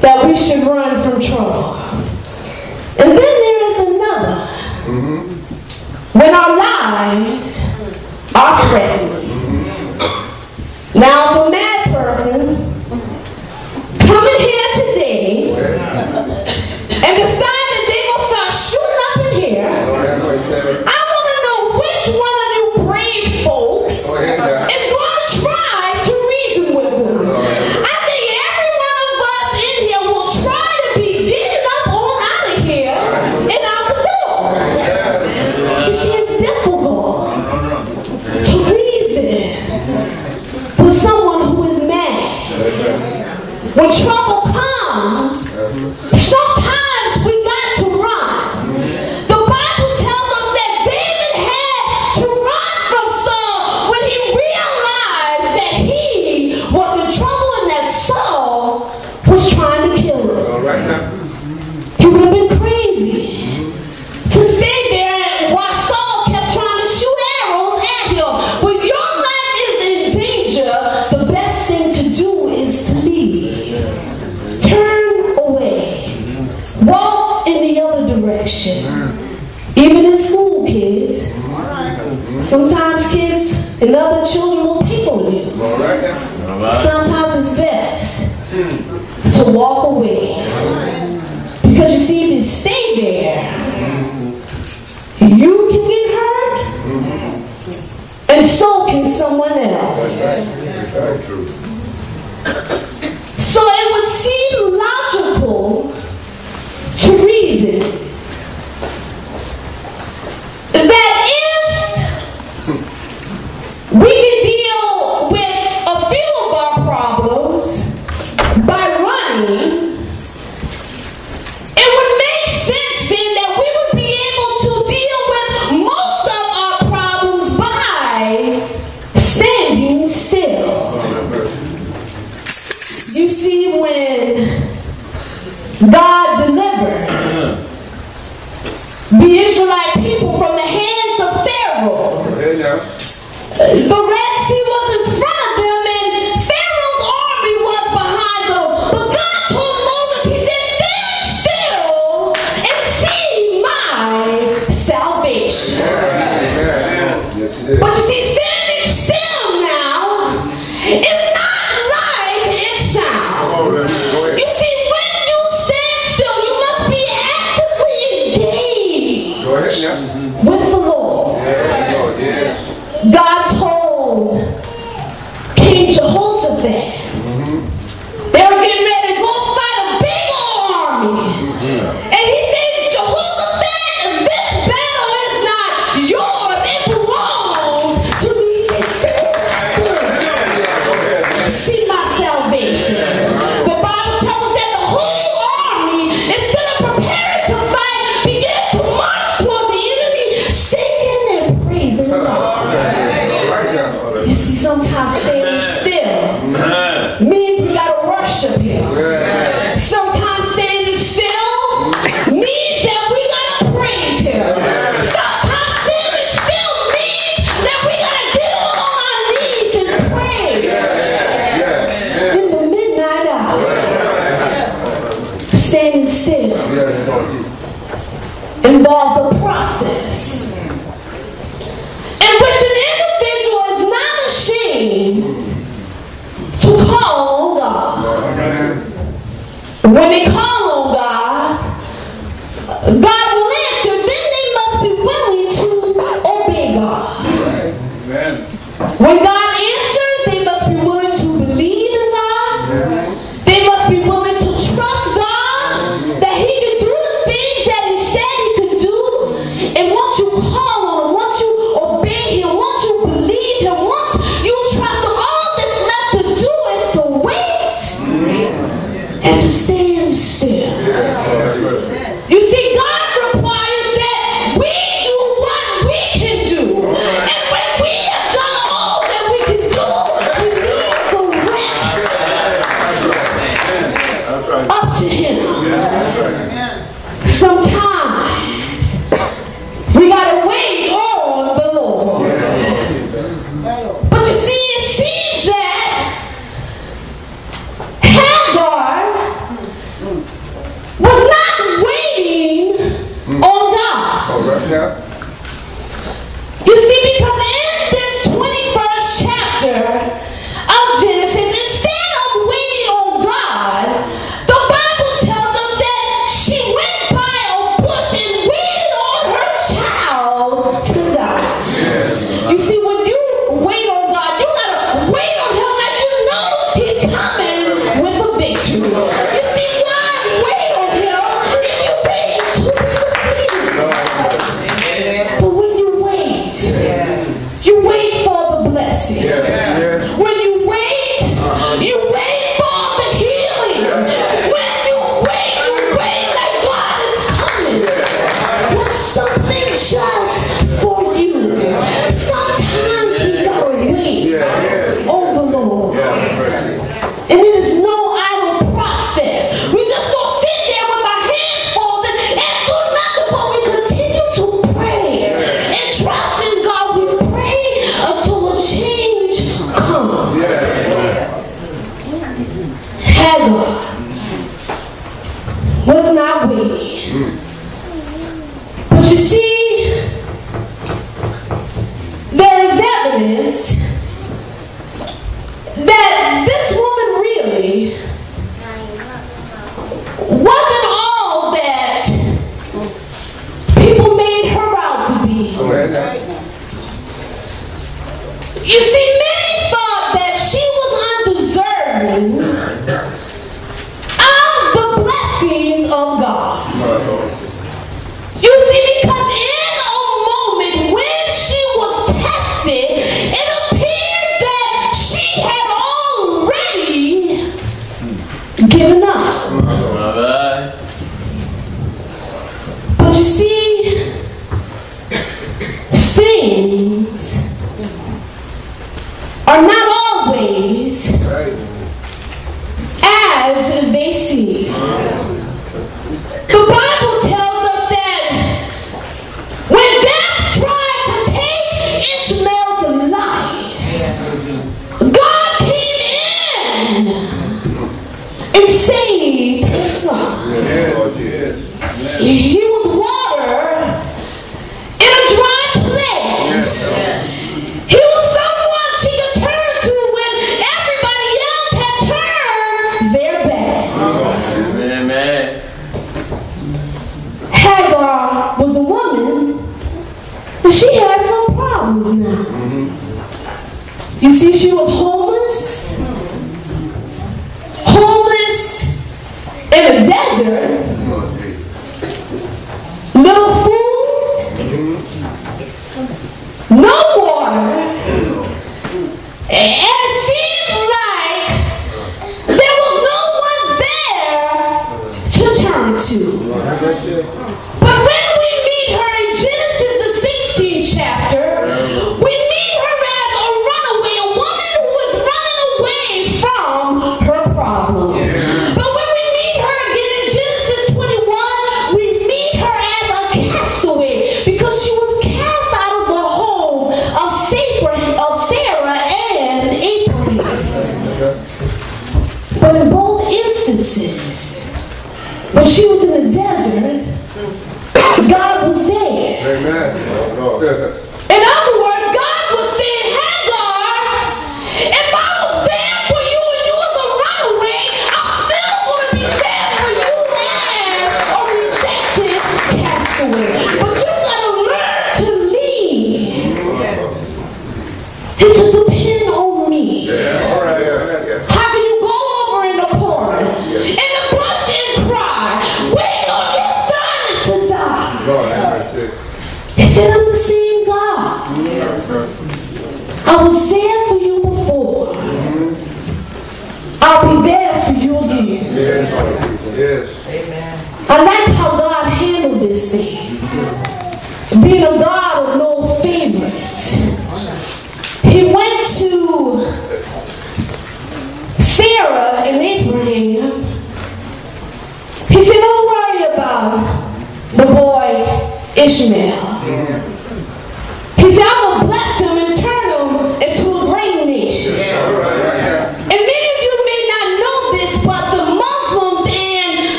that we should run from trouble. And then there is another. Mm -hmm. When our lives are threatened. Sometimes kids and other children will pick on you. Sometimes it's best to walk away. Because you see, if you stay there, the Israelite people from the hands of Pharaoh. The Yes, You see He was water in a dry place. He was someone she could turn to when everybody else had turned their backs. Amen. Hagar was a woman, and she had some problems now. Mm -hmm. You see, she was homeless, homeless in a desert.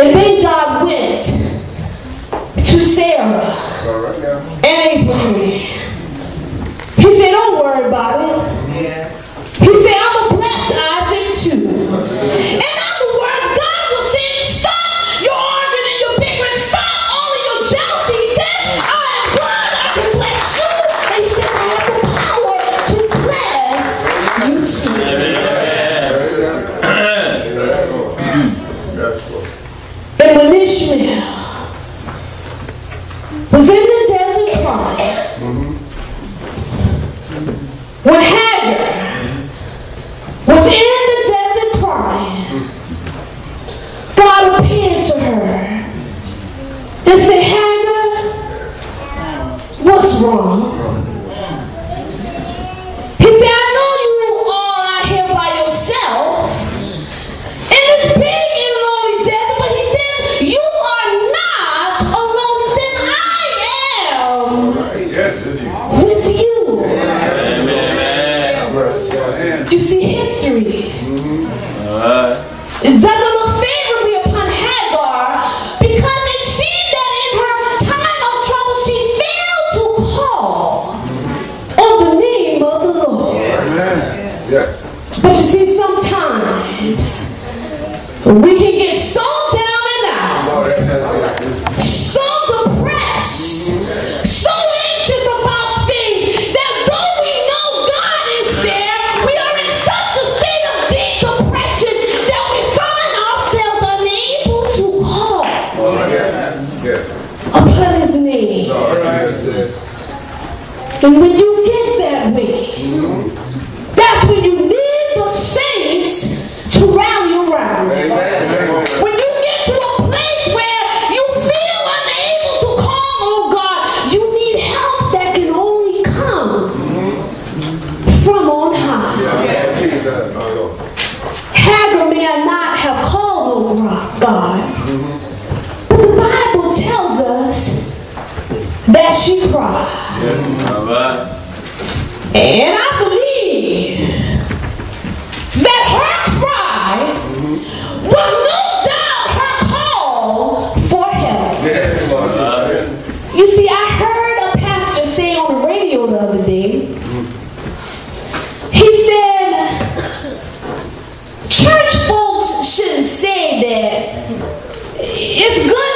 And then God went to Sarah right and Abraham. He said, Don't worry about it. Yeah. And His name. Lord, that's it. And when you get that way, mm-hmm. that's when you need the saints to rally around. Amen. When you get to a place where you feel unable to call on God, you need help that can only come mm-hmm. from on high. Yeah. Jesus, my Lord. Hagar may not she cried. Right. And I believe that her cry was no doubt her call for help. Yes, Lord. You see, I heard a pastor say on the radio the other day, he said, church folks shouldn't say that it's good